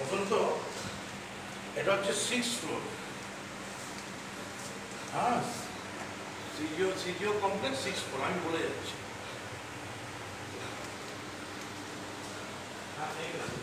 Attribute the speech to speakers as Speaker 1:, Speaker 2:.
Speaker 1: বসন্ত এটা হচ্ছে six floor হ্যাঁ CGO CGO complex six floor আমি বলে যাচ্ছি। হ্যাঁ ঠিক আছে